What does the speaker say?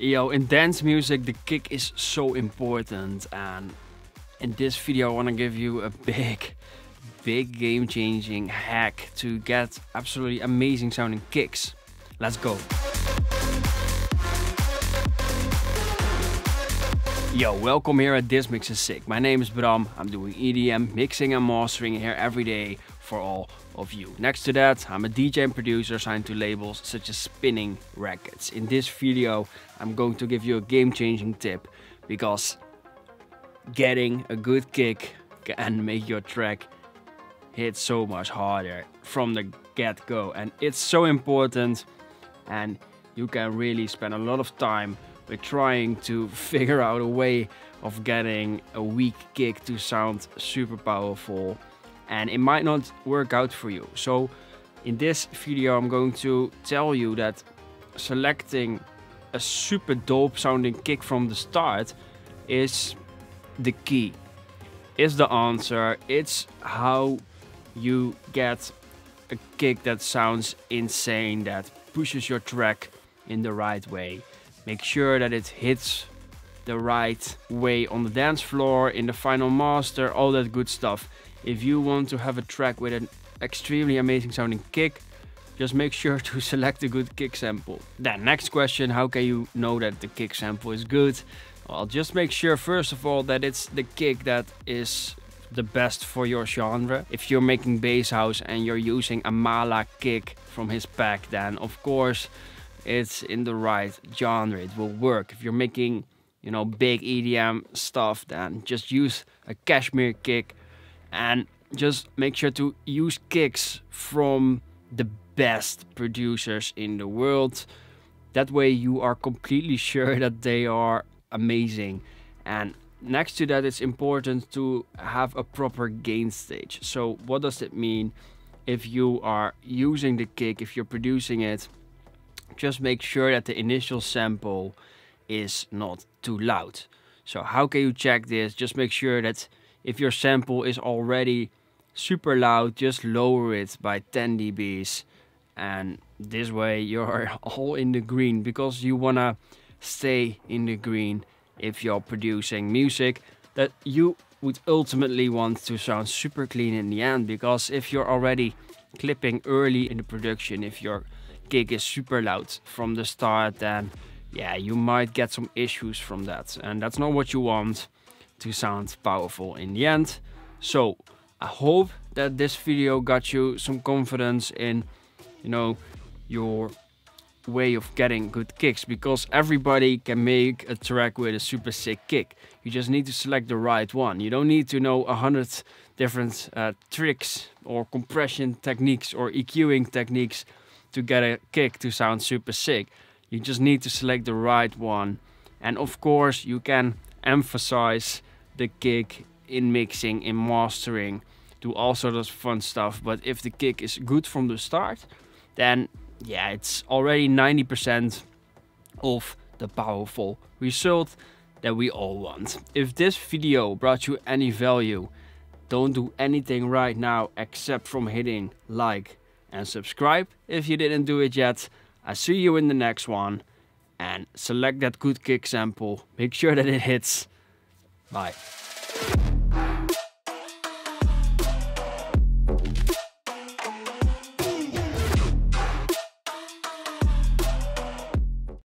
Yo, in dance music, the kick is so important. And in this video, I want to give you a big, big game changing hack to get absolutely amazing sounding kicks. Let's go. Yo, welcome here at This Mix is Sick. My name is Bram. I'm doing EDM, mixing and mastering here every day for all of you. Next to that, I'm a DJ and producer signed to labels such as Spinnin' Records. In this video, I'm going to give you a game-changing tip because getting a good kick can make your track hit so much harder from the get-go and it's so important and you can really spend a lot of time with trying to figure out a way of getting a weak kick to sound super powerful and it might not work out for you. So in this video I'm going to tell you that selecting a super dope sounding kick from the start is the key. Is the answer. It's how you get a kick that sounds insane, that pushes your track in the right way. Make sure that it hits the right way on the dance floor, in the final master, all that good stuff. If you want to have a track with an extremely amazing sounding kick, just make sure to select a good kick sample. Then next question, how can you know that the kick sample is good? Well, just make sure first of all that it's the kick that is the best for your genre. If you're making bass house and you're using a Malaa kick from his pack, then of course it's in the right genre. It will work. If you're making, you know, big EDM stuff, then just use a KSHMR kick and just make sure to use kicks from the best producers in the world. That way you are completely sure that they are amazing. And next to that, it's important to have a proper gain stage. So what does it mean? If you are using the kick, if you're producing it, just make sure that the initial sample is not too loud. So how can you check this? Just make sure that if your sample is already super loud, just lower it by 10 dBs. And this way you're all in the green because you wanna stay in the green if you're producing music that you would ultimately want to sound super clean in the end because if you're already clipping early in the production, if your gig is super loud from the start, then yeah, you might get some issues from that. And that's not what you want to sound powerful in the end. So I hope that this video got you some confidence in, you know, your way of getting good kicks because everybody can make a track with a super sick kick. You just need to select the right one. You don't need to know a hundred different uh, tricks or compression techniques or EQing techniques to get a kick to sound super sick. You just need to select the right one. And of course you can emphasize the kick in mixing, in mastering, do all sorts of fun stuff. But if the kick is good from the start, then yeah, it's already 90% of the powerful result that we all want. If this video brought you any value, don't do anything right now except from hitting like and subscribe if you didn't do it yet. I see you in the next one and select that good kick sample. Make sure that it hits. Bye.